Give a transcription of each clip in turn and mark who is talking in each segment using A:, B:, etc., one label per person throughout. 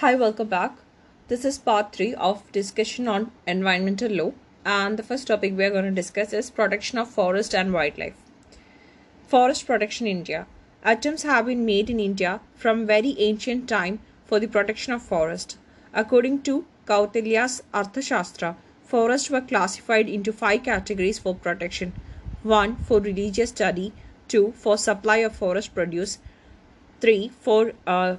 A: Hi, welcome back. This is part 3 of discussion on environmental law and the first topic we are going to discuss is protection of forest and wildlife. Forest protection in India. Attempts have been made in India from very ancient time for the protection of forest. According to Kautilya's Arthashastra, forests were classified into five categories for protection. 1 for religious study, 2 for supply of forest produce, 3 for uh,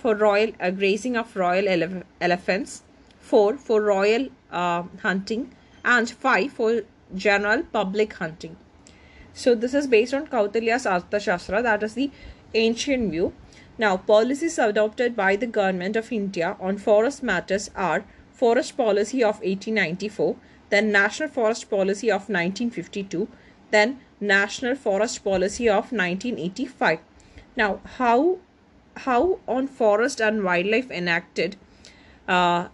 A: for royal uh, grazing of royal ele- elephants, 4 for royal uh, hunting, and 5 for general public hunting. So, this is based on Kautilya's Arthashastra, that is the ancient view. Now, policies adopted by the government of India on forest matters are Forest Policy of 1894, then National Forest Policy of 1952, then National Forest Policy of 1985. Now, how how on forest and wildlife enacted uh,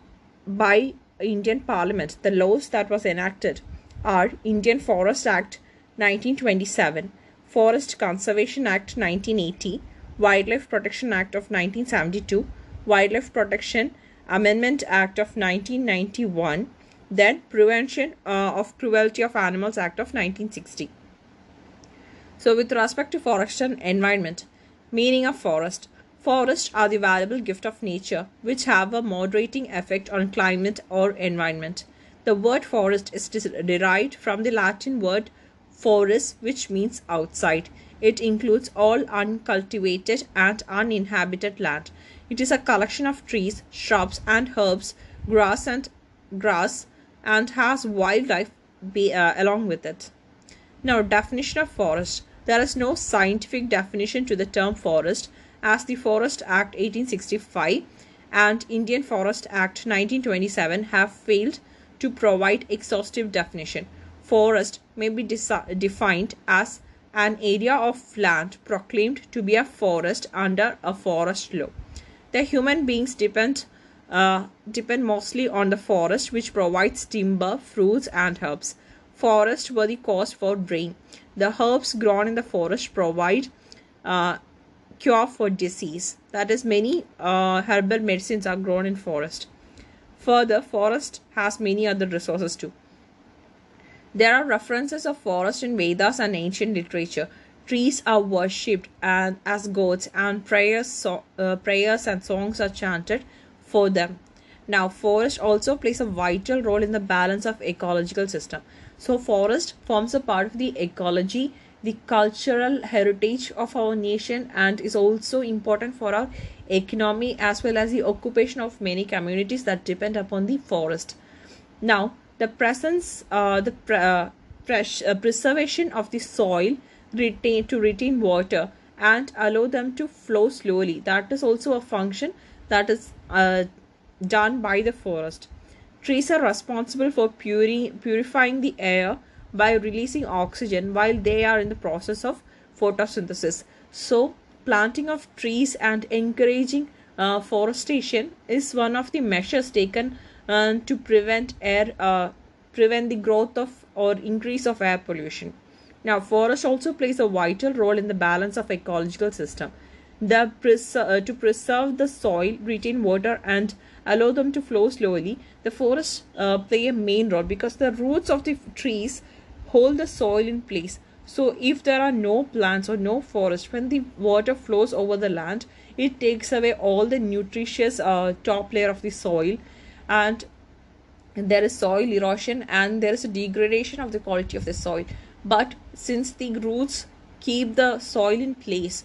A: by Indian Parliament, the laws that was enacted are Indian Forest Act 1927, Forest Conservation Act 1980, Wildlife Protection Act of 1972, Wildlife Protection Amendment Act of 1991, then Prevention uh, of Cruelty of Animals Act of 1960. So, with respect to forest and environment, meaning of forest, forests are the valuable gift of nature which have a moderating effect on climate or environment. The word forest is derived from the Latin word forest, which means outside. It includes all uncultivated and uninhabited land. It is a collection of trees, shrubs, and herbs, grass and grass, and has wildlife be, uh, along with it. Now, definition of forest. There is no scientific definition to the term forest as the Forest Act 1865 and Indian Forest Act 1927 have failed to provide exhaustive definition. Forest may be defined as an area of land proclaimed to be a forest under a forest law. The human beings depend uh, depend mostly on the forest which provides timber, fruits and herbs. Forests were the cause for rain. The herbs grown in the forest provide uh, cure for disease. That is, many uh, herbal medicines are grown in forest. Further, forest has many other resources too. There are references of forest in Vedas and ancient literature. Trees are worshipped and as gods, and prayers, so, uh, prayers and songs are chanted for them. Now, forest also plays a vital role in the balance of ecological system. So, forest forms a part of the ecology the cultural heritage of our nation and is also important for our economy as well as the occupation of many communities that depend upon the forest. Now, the presence, uh, the pre- uh, pres- uh, preservation of the soil retain to retain water and allow them to flow slowly. That is also a function that is uh, done by the forest. Trees are responsible for puri- purifying the air by releasing oxygen while they are in the process of photosynthesis. So, planting of trees and encouraging uh, forestation is one of the measures taken uh, to prevent air uh, prevent the growth of or increase of air pollution. Now, forest also plays a vital role in the balance of ecological system. The uh, to preserve the soil, retain water, and allow them to flow slowly, the forests uh, play a main role because the roots of the trees hold the soil in place. So, if there are no plants or no forest, when the water flows over the land, it takes away all the nutritious uh, top layer of the soil, and there is soil erosion and there is a degradation of the quality of the soil. But since the roots keep the soil in place,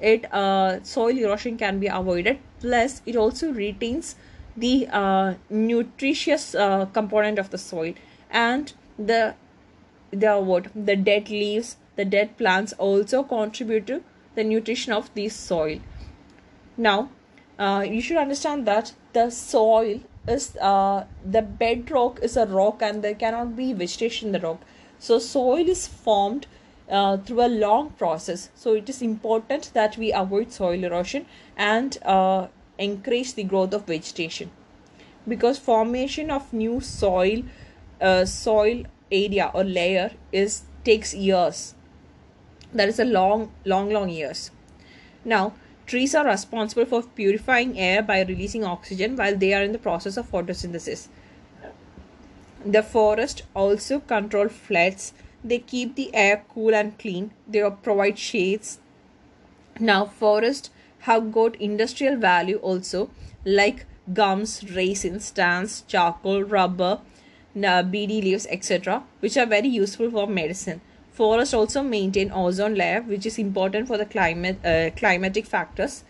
A: it uh, soil erosion can be avoided. Plus, it also retains the uh, nutritious uh, component of the soil and the the what the dead leaves the dead plants also contribute to the nutrition of the soil. Now uh, you should understand that the soil is uh, the bedrock is a rock and there cannot be vegetation in the rock. So soil is formed uh, through a long process. So it is important that we avoid soil erosion and uh, the growth of vegetation. Because formation of new soil uh, soil area or layer is takes years that is a long long long years now Trees are responsible for purifying air by releasing oxygen while they are in the process of photosynthesis. The forest also control floods. They keep the air cool and clean. They provide shades. Now, forests have got industrial value also, like gums, resins, stands, charcoal, rubber, bidi leaves, etc., which are very useful for medicine. Forests also maintain ozone layer, which is important for the climate uh, climatic factors.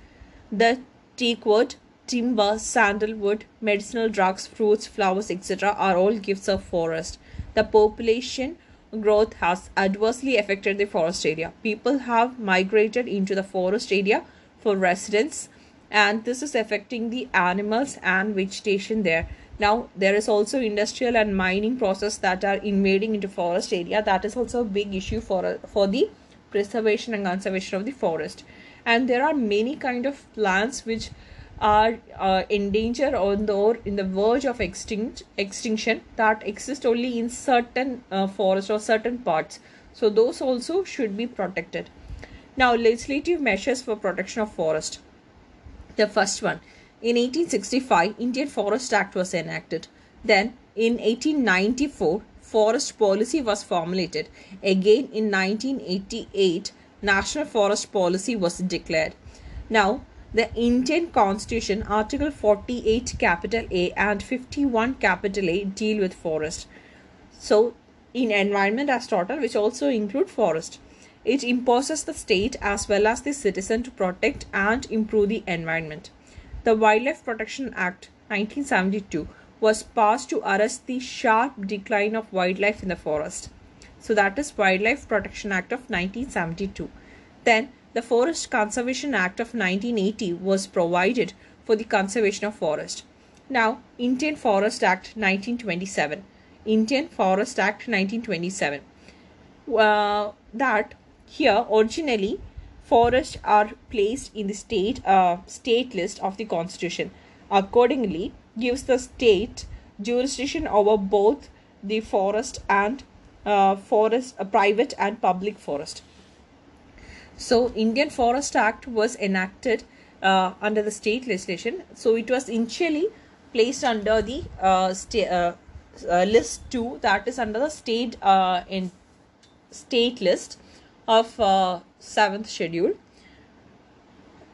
A: The teakwood, timber, sandalwood, medicinal drugs, fruits, flowers, etc., are all gifts of forest. The population growth has adversely affected the forest area. People have migrated into the forest area for residence, and this is affecting the animals and vegetation there now there is also industrial and mining process that are invading into forest area. That is also a big issue for for the preservation and conservation of the forest. And there are many kind of plants which are uh, endangered or in the verge of extinct extinction that exist only in certain uh, forests or certain parts. So those also should be protected. Now legislative measures for protection of forest. The first one in 1865, Indian Forest Act was enacted. Then, in 1894, Forest Policy was formulated. Again, in 1988, National Forest Policy was declared. Now, the Indian Constitution, Article 48 capital A and 51 capital A deal with forest. So, in environment as total, which also include forest. It imposes the state as well as the citizen to protect and improve the environment. The Wildlife Protection Act 1972 was passed to arrest the sharp decline of wildlife in the forest. So that is Wildlife Protection Act of 1972. Then the Forest Conservation Act of 1980 was provided for the conservation of forest. Now Indian Forest Act 1927. Indian Forest Act 1927. Uh, that here originally forests are placed in the state uh, state list of the constitution. Accordingly gives the state jurisdiction over both the forest and uh, forest uh, private and public forest. So indian forest act was enacted uh, under the state legislation. So it was initially placed under the uh, sta- uh, uh, list 2 that is under the state in state list of uh, seventh schedule.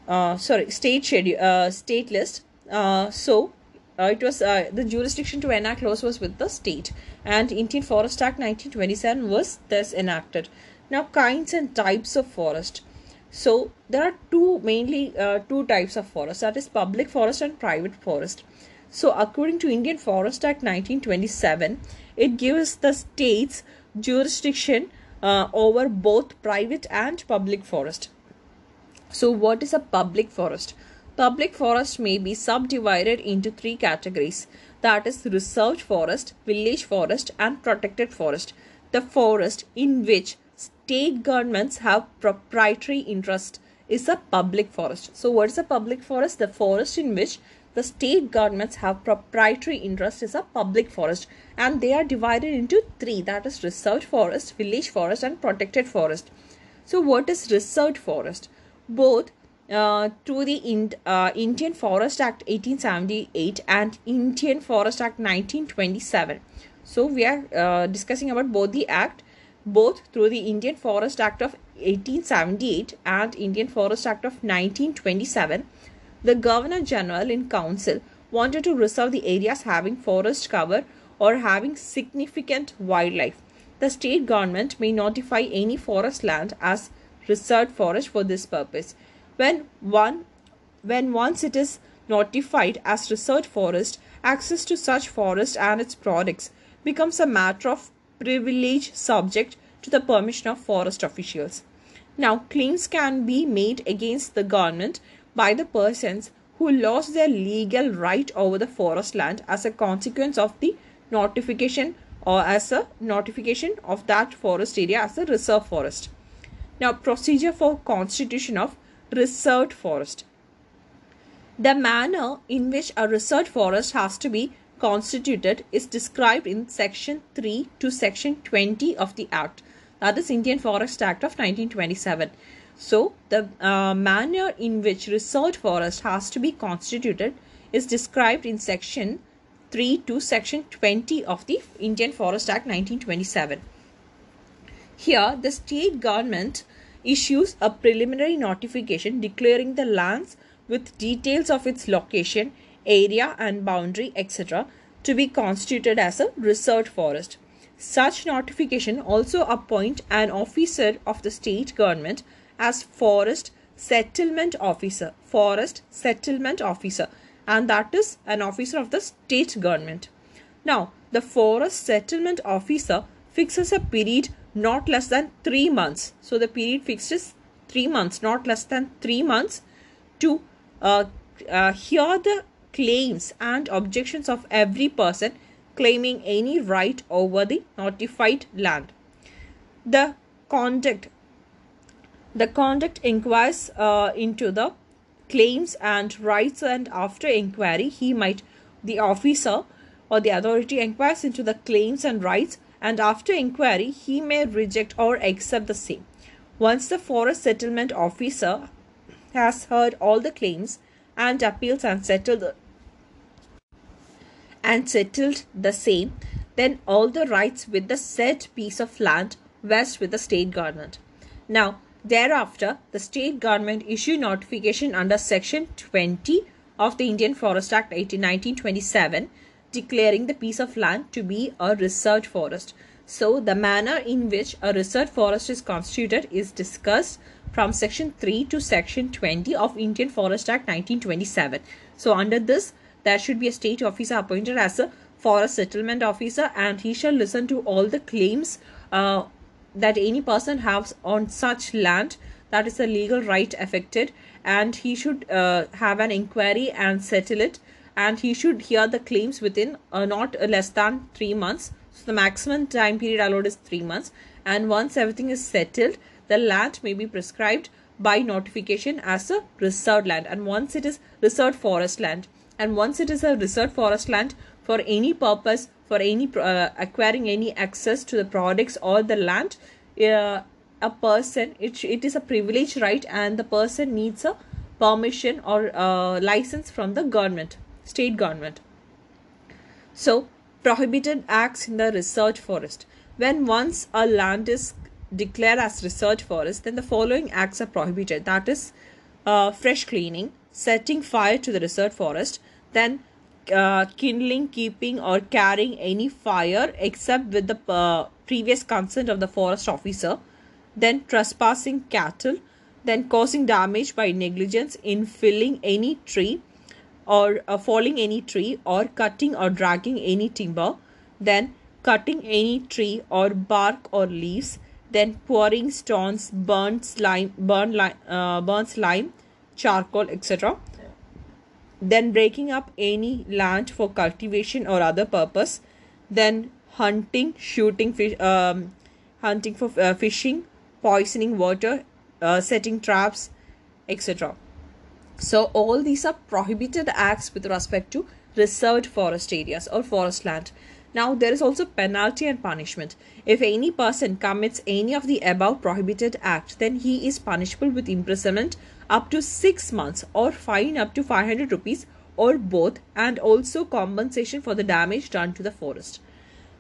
A: Uh, sorry state schedule uh, state list. Uh, so uh, it was uh, the jurisdiction to enact laws was with the state. And indian forest act 1927 was thus enacted. Now kinds and types of forest. So there are two mainly two types of forest. That is public forest and private forest. So according to indian forest act 1927 it gives the states jurisdiction uh, over both private and public forest. So, what is a public forest? Public forest may be subdivided into three categories that is, reserved forest, village forest, and protected forest. The forest in which state governments have proprietary interest is a public forest. So, what is a public forest? The forest in which the state governments have proprietary interest is a public forest and they are divided into three that is reserved forest village forest and protected forest. So what is reserved forest? Both uh, to the uh, Indian Forest Act 1878 and Indian Forest Act 1927. So we are uh, discussing about both the act, both through the Indian Forest Act of 1878 and Indian Forest Act of 1927 the Governor General in Council wanted to reserve the areas having forest cover or having significant wildlife. The state government may notify any forest land as reserved forest for this purpose. When one when once it is notified as reserved forest, access to such forest and its products becomes a matter of privilege subject to the permission of forest officials. Now, claims can be made against the government by the persons who lost their legal right over the forest land as a consequence of the notification or as a notification of that forest area as a reserve forest. Now, procedure for constitution of reserved forest. The manner in which a reserved forest has to be constituted is described in section 3 to section 20 of the act that is the Indian Forest Act of 1927 So, the uh, manner in which reserved forest has to be constituted is described in section 3 to section 20 of the Indian Forest Act 1927. Here, the state government issues a preliminary notification declaring the lands with details of its location, area and boundary, etc. to be constituted as a reserved forest. Such notification also appoint an officer of the state government as forest settlement officer forest settlement officer and that is an officer of the state government. Now the forest settlement officer fixes a period not less than 3 months. So the period fixed is 3 months not less than 3 months to uh, uh, hear the claims and objections of every person claiming any right over the notified land the conduct the conduct inquires uh, into the claims and rights and after inquiry he might the officer or the authority inquires into the claims and rights and after inquiry he may reject or accept the same. Once the forest settlement officer has heard all the claims and appeals and settled and settled the same, then all the rights with the said piece of land vest with the state government. Now, Thereafter, the state government issued notification under Section 20 of the Indian Forest Act 1927 declaring the piece of land to be a reserved forest. So, the manner in which a reserved forest is constituted is discussed from Section 3 to Section 20 of Indian Forest Act 1927. So, under this, there should be a state officer appointed as a forest settlement officer and he shall listen to all the claims uh, that any person has on such land that is a legal right affected and he should uh, have an inquiry and settle it and he should hear the claims within uh, not less than three months. So the maximum time period allowed is three months and once everything is settled the land may be prescribed by notification as a reserved land and once it is reserved forest land and once it is a reserved forest land for any purpose for any uh, acquiring any access to the products or the land uh, a person it, it is a privilege right? And the person needs a permission or uh, license from the government state government. So prohibited acts in the reserved forest. When once a land is declared as reserved forest then the following acts are prohibited. That is uh, fresh clearing setting fire to the reserved forest then uh, kindling, keeping, or carrying any fire except with the uh, previous consent of the forest officer, then trespassing cattle, then causing damage by negligence in felling any tree or uh, falling any tree or cutting or dragging any timber, then cutting any tree or bark or leaves, then pouring stones, burnt slime, burn, li- uh, burn slime, charcoal, etc then breaking up any land for cultivation or other purpose, then hunting, shooting fish, um, hunting for uh, fishing, poisoning water, uh, setting traps, etc. So all these are prohibited acts with respect to reserved forest areas or forest land. Now there is also penalty and punishment. If any person commits any of the above prohibited act, then he is punishable with imprisonment up to 6 months or fine up to 500 rupees or both and also compensation for the damage done to the forest.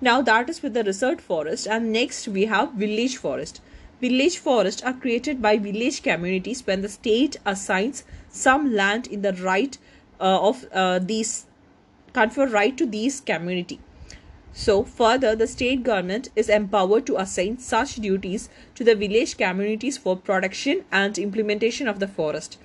A: Now that is with the reserved forest and next we have village forest. Village forests are created by village communities when the state assigns some land in the right uh, of uh, these confer right to these community so, further, the state government is empowered to assign such duties to the village communities for protection and implementation of the forest.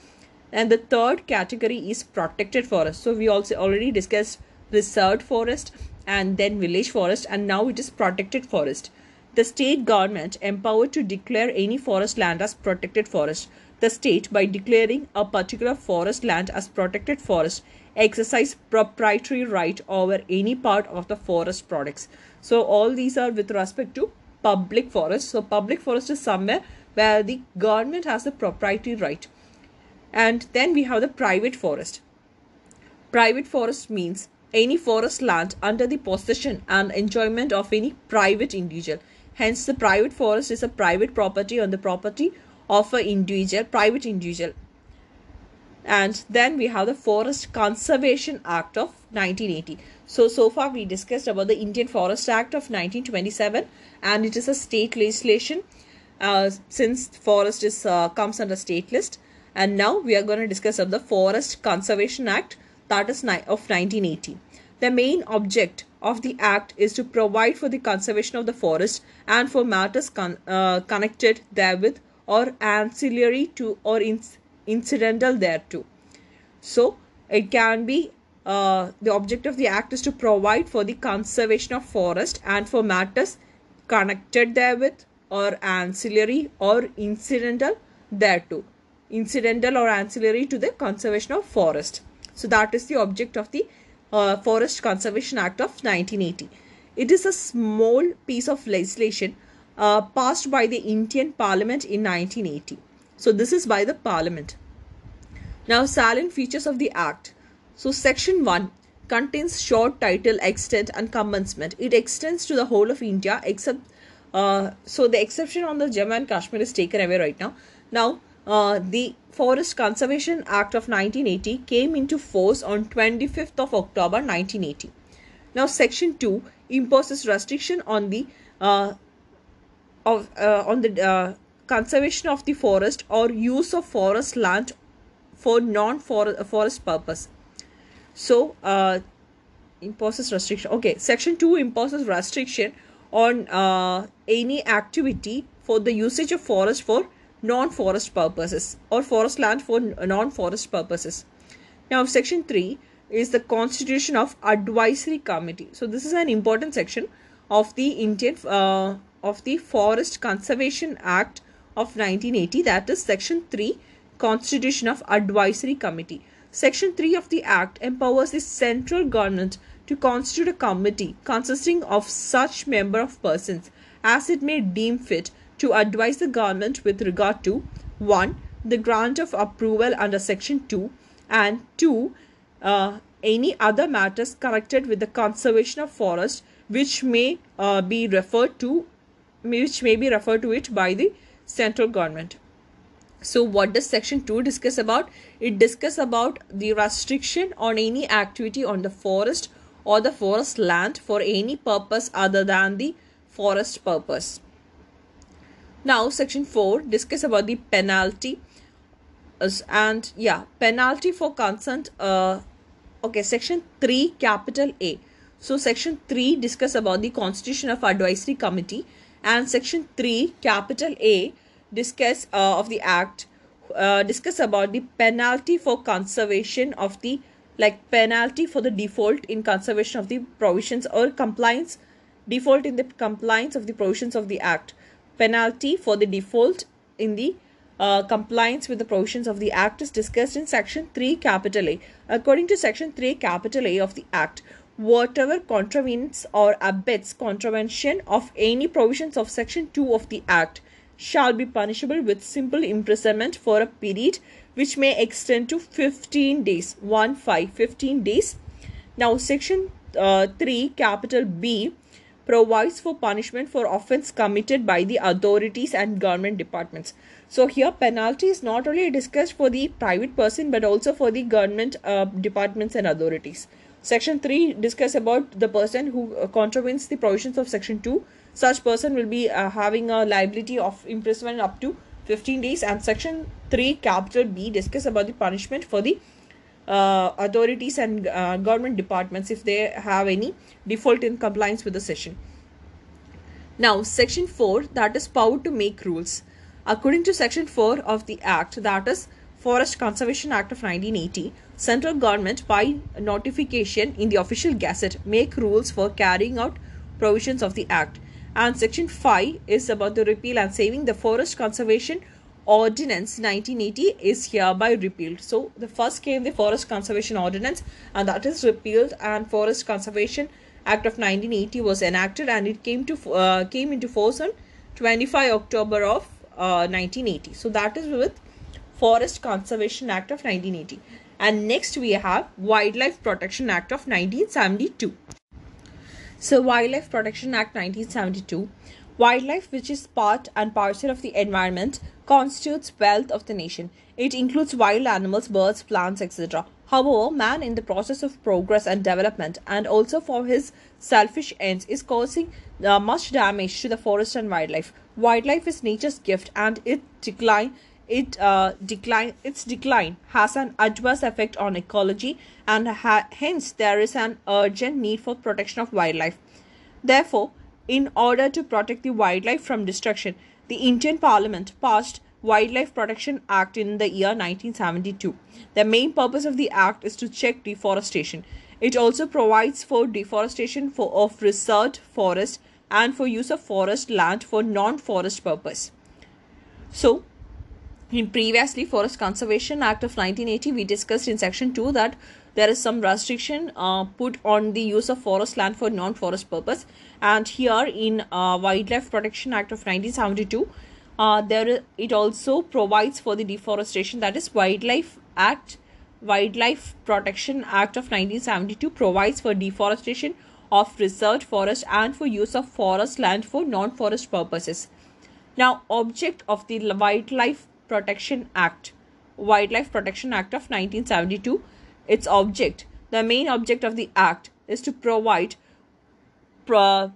A: And the third category is protected forest. So, we also already discussed reserved forest and then village forest, and now it is protected forest. The state government empowered to declare any forest land as protected forest. The state, by declaring a particular forest land as protected forest, exercise proprietary right over any part of the forest products. So all these are with respect to public forest. So public forest is somewhere where the government has the proprietary right. And then we have the private forest. Private forest means any forest land under the possession and enjoyment of any private individual. Hence, the private forest is a private property on the property of an individual, private individual. And then we have the Forest Conservation Act of 1980. So, so far we discussed about the Indian Forest Act of 1927 and it is a state legislation uh, since forest is uh, comes under state list and now we are going to discuss of the Forest Conservation Act that is of 1980. The main object of the act is to provide for the conservation of the forest and for matters con- uh, connected therewith or ancillary to or in- incidental thereto. So it can be uh, the object of the act is to provide for the conservation of forest and for matters connected therewith or ancillary or incidental thereto incidental or ancillary to the conservation of forest so that is the object of the uh, forest conservation act of 1980 it is a small piece of legislation uh, passed by the indian parliament in 1980 so this is by the parliament now salient features of the act so, Section 1 contains short title, extent, and commencement. It extends to the whole of India except. Uh, so, the exception on the Jammu and Kashmir is taken away right now. Now, uh, the Forest Conservation Act of 1980 came into force on 25th of October 1980. Now, Section 2 imposes restriction on the uh, of uh, on the uh, conservation of the forest or use of forest land for non-forest purpose. So, uh, imposes restriction. Okay, section 2 imposes restriction on uh, any activity for the usage of forest for non-forest purposes or forest land for non-forest purposes. Now, section 3 is the constitution of advisory committee. So, this is an important section of the Indian uh, of the Forest Conservation Act of 1980 that is section 3 constitution of advisory committee Section 3 of the Act empowers the central government to constitute a committee consisting of such member of persons as it may deem fit to advise the government with regard to 1. The grant of approval under Section 2 and 2. Uh, any other matters connected with the conservation of forest which may uh, be referred to which may be referred to it by the central government so what does section 2 discuss about it discuss about the restriction on any activity on the forest or the forest land for any purpose other than the forest purpose now section 4 discuss about the penalty and yeah penalty for consent uh okay section 3 capital a. So section 3 discuss about the constitution of advisory committee and section 3 capital a discuss uh, of the act uh, discuss about the penalty for conservation of the like penalty for the default in conservation of the provisions or compliance default in the compliance of the provisions of the act penalty for the default in the uh, compliance with the provisions of the act is discussed in section 3 capital a. According to section 3 capital a of the act whatever contravenes or abets contravention of any provisions of section 2 of the act shall be punishable with simple imprisonment for a period which may extend to 15 days. 1 5 15 days. Now section uh, 3 capital b provides for punishment for offense committed by the authorities and government departments. So here penalty is not only discussed for the private person but also for the government uh, departments and authorities. Section 3 discuss about the person who uh, contravenes the provisions of section 2 such person will be uh, having a liability of imprisonment up to 15 days. And section 3 capital b discuss about the punishment for the uh, authorities and uh, government departments if they have any default in compliance with the session. Now section 4 that is power to make rules. According to section 4 of the act that is forest conservation act of 1980 central government by notification in the official gazette make rules for carrying out provisions of the act. And section 5 is about the repeal and saving the forest conservation ordinance 1980 is hereby repealed. So the first came the forest conservation ordinance and that is repealed and forest conservation act of 1980 was enacted and it came to uh, came into force on 25 october of uh, 1980 so that is with forest conservation act of 1980 and next we have wildlife protection act of 1972 so, Wildlife Protection Act 1972 Wildlife, which is part and parcel of the environment, constitutes wealth of the nation. It includes wild animals, birds, plants, etc. However, man, in the process of progress and development, and also for his selfish ends, is causing uh, much damage to the forest and wildlife. Wildlife is nature's gift, and it decline it uh, decline its decline has an adverse effect on ecology, and ha- hence there is an urgent need for protection of wildlife. Therefore, in order to protect the wildlife from destruction, the Indian Parliament passed Wildlife Protection Act in the year 1972. The main purpose of the act is to check deforestation. It also provides for deforestation for of reserved forest and for use of forest land for non-forest purpose. So, in previously Forest Conservation Act of 1980, we discussed in section 2 that there is some restriction uh, put on the use of forest land for non-forest purpose. And here in uh, Wildlife Protection Act of 1972 uh, there it also provides for the deforestation. That is wildlife act wildlife protection act of 1972 provides for deforestation of reserved forest and for use of forest land for non-forest purposes. Now object of the wildlife protection act wildlife protection act of 1972 its object the main object of the act is to provide pro-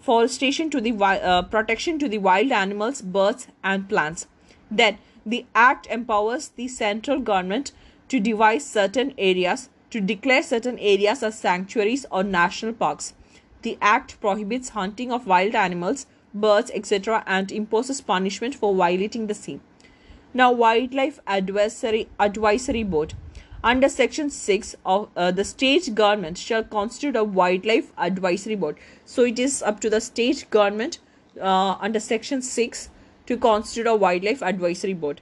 A: forestation to the uh, protection to the wild animals, birds, and plants. Then the act empowers the central government to devise certain areas to declare certain areas as sanctuaries or national parks. The act prohibits hunting of wild animals, birds, etc., and imposes punishment for violating the same. Now, Wildlife Advisory Advisory Board under section 6 of uh, the state government shall constitute a wildlife advisory board so it is up to the state government uh, under section 6 to constitute a wildlife advisory board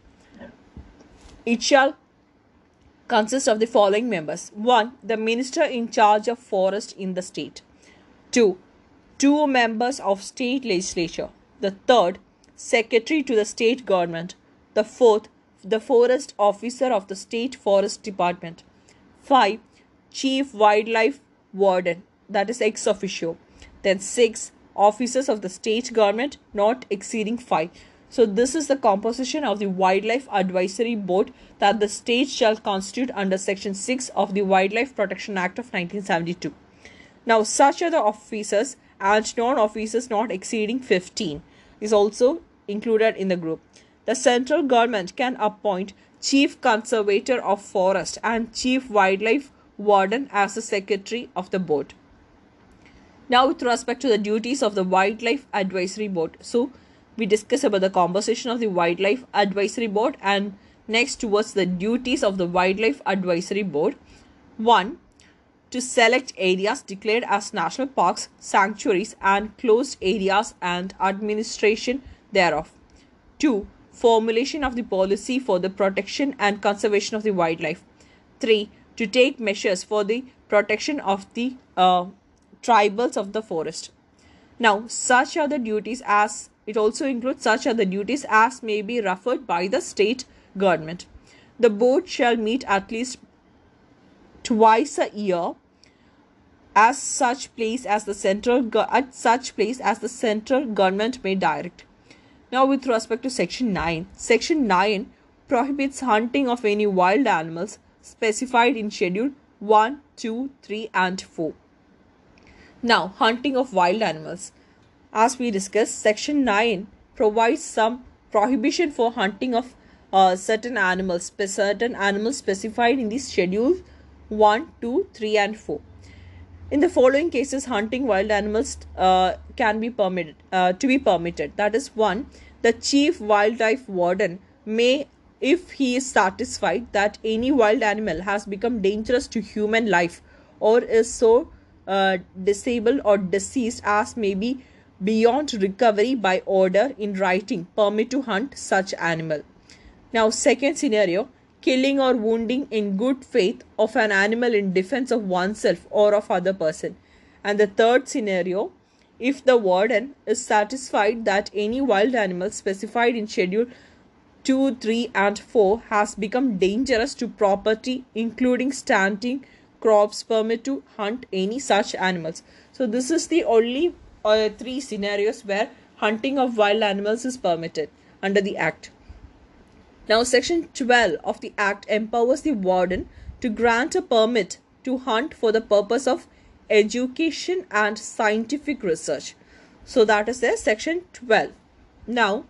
A: it shall consist of the following members 1 the minister in charge of forest in the state 2 two members of state legislature the third secretary to the state government the fourth the forest officer of the state forest department 5 chief wildlife warden that is ex officio then 6 officers of the state government not exceeding 5 so this is the composition of the wildlife advisory board that the state shall constitute under section 6 of the wildlife protection act of 1972 now such are the officers and non officers not exceeding 15 is also included in the group the central government can appoint chief conservator of forest and chief wildlife warden as the secretary of the board. Now, with respect to the duties of the Wildlife Advisory Board, so we discuss about the composition of the Wildlife Advisory Board and next towards the duties of the Wildlife Advisory Board. One, to select areas declared as national parks, sanctuaries, and closed areas and administration thereof. Two, formulation of the policy for the protection and conservation of the wildlife. 3. To take measures for the protection of the uh, tribals of the forest. Now, such are the duties as it also includes such are the duties as may be referred by the state government. The board shall meet at least twice a year as such place as the central at such place as the central government may direct now, with respect to Section 9, Section 9 prohibits hunting of any wild animals specified in Schedule 1, 2, 3, and 4. Now, hunting of wild animals. As we discussed, Section 9 provides some prohibition for hunting of uh, certain animals, certain animals specified in these schedules 1, 2, 3, and 4. In the following cases, hunting wild animals uh, can be permitted uh, to be permitted. That is one, the chief wildlife warden may, if he is satisfied that any wild animal has become dangerous to human life or is so uh, disabled or deceased as may be beyond recovery by order in writing, permit to hunt such animal. Now, second scenario killing or wounding in good faith of an animal in defense of oneself or of other person and the third scenario if the warden is satisfied that any wild animal specified in schedule 2 3 and 4 has become dangerous to property including standing crops permit to hunt any such animals so this is the only or three scenarios where hunting of wild animals is permitted under the Act. Now, Section 12 of the Act empowers the warden to grant a permit to hunt for the purpose of education and scientific research. So, that is there, Section 12. Now,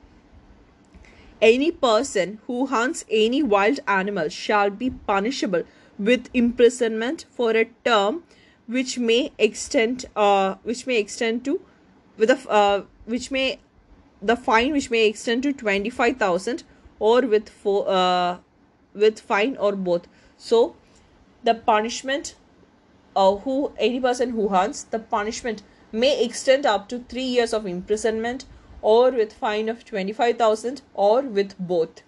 A: any person who hunts any wild animal shall be punishable with imprisonment for a term which may extend uh, which may extend to with a uh, which may the fine which may extend to 25000 or with uh, with fine or both. So the punishment uh, who any person who hunts the punishment may extend up to 3 years of imprisonment or with fine of 25000 or with both.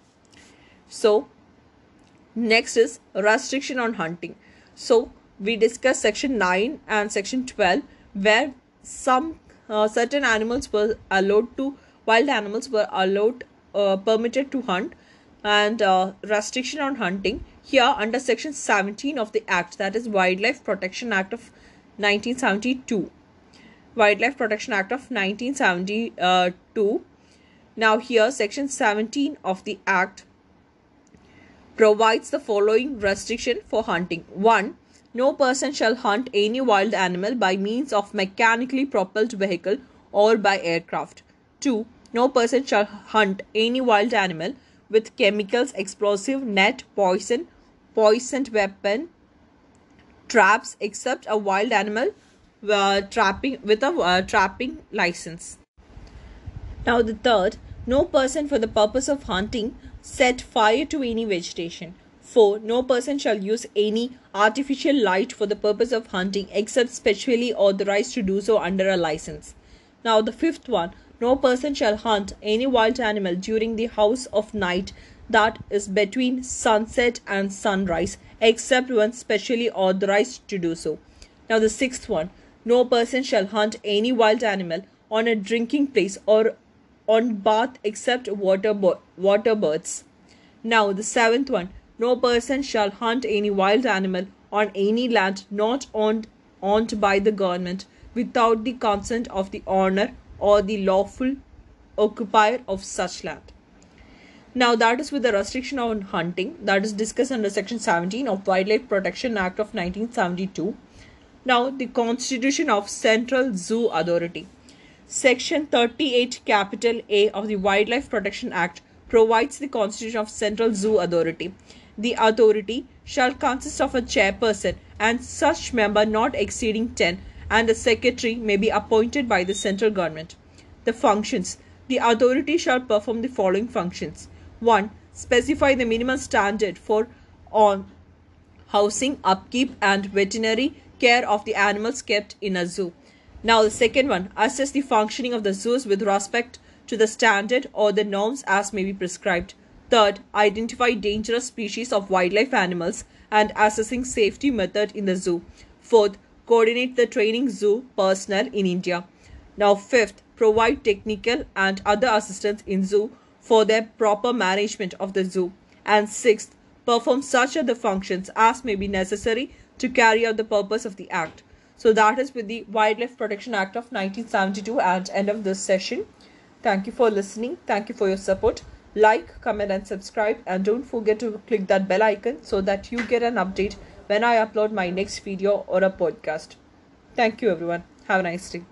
A: So next is restriction on hunting. So we discussed section 9 and section 12 where some uh, certain animals were allowed to wild animals were allowed uh, permitted to hunt and uh, restriction on hunting here under section 17 of the act that is wildlife protection act of 1972 wildlife protection act of 1972 now here section 17 of the act provides the following restriction for hunting. 1 no person shall hunt any wild animal by means of mechanically propelled vehicle or by aircraft. 2 no person shall hunt any wild animal with chemicals, explosive, net, poison, poisoned weapon, traps, except a wild animal uh, trapping with a uh, trapping license. Now the third, no person for the purpose of hunting set fire to any vegetation. 4. No person shall use any artificial light for the purpose of hunting except specially authorized to do so under a license. Now, the fifth one no person shall hunt any wild animal during the house of night that is between sunset and sunrise, except when specially authorized to do so. Now, the sixth one no person shall hunt any wild animal on a drinking place or on bath except water, bo- water birds. Now, the seventh one no person shall hunt any wild animal on any land not owned, owned by the government without the consent of the owner or the lawful occupier of such land. Now, that is with the restriction on hunting that is discussed under Section 17 of Wildlife Protection Act of 1972. Now, the Constitution of Central Zoo Authority. Section 38 capital A of the Wildlife Protection Act provides the Constitution of Central Zoo Authority. The authority shall consist of a chairperson and such member not exceeding 10 and a secretary may be appointed by the central government. The functions The authority shall perform the following functions 1. Specify the minimum standard for on housing, upkeep, and veterinary care of the animals kept in a zoo. Now, the second one assess the functioning of the zoos with respect to the standard or the norms as may be prescribed. Third, identify dangerous species of wildlife animals and assessing safety method in the zoo. Fourth, coordinate the training zoo personnel in India. Now, fifth, provide technical and other assistance in zoo for their proper management of the zoo. And sixth, perform such other functions as may be necessary to carry out the purpose of the Act. So that is with the Wildlife Protection Act of 1972 and end of this session. Thank you for listening. Thank you for your support. Like, comment and subscribe and don't forget to click that bell icon so that you get an update when I upload my next video or a podcast. Thank you everyone. Have a nice day.